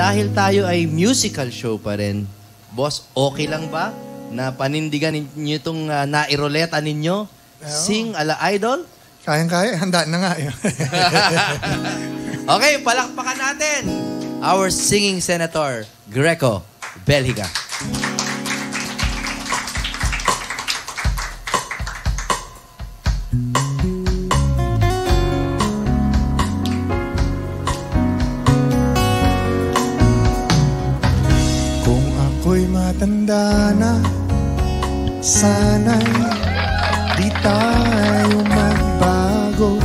dahil tayo ay musical show pa rin, boss, okay lang ba na panindigan ninyo itong uh, nairoleta ninyo? Sing ala idol? Kayang-kaya, handa na nga yun. Okay, palakpakan natin our singing senator, Greco Belhiga. Ako'y matanda na, sana'y di tayo magbago.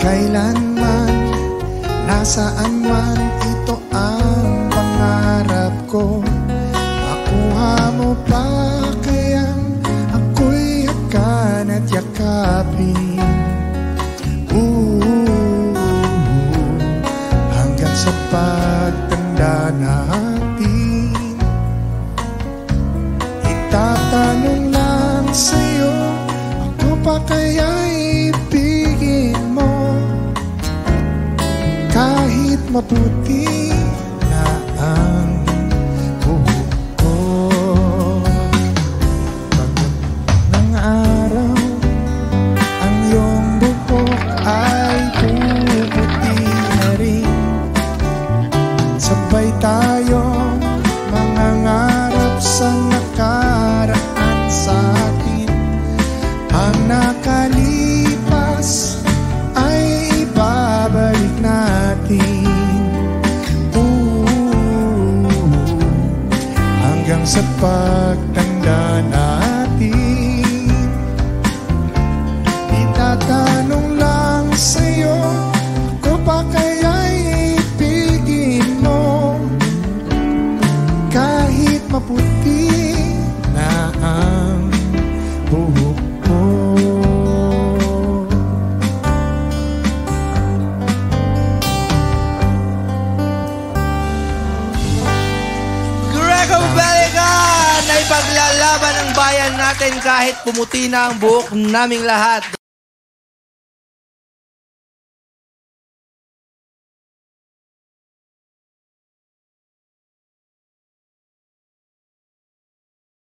Kailanman, nasaan man, ito ang pangarap ko. Makuha mo pa kayang ako'y yakan at yakapin. Ooh, hanggang sa pagtanda natin Kahit maputi sa pagtanda natin bayan natin kahit pumuti na ang buhok naming lahat.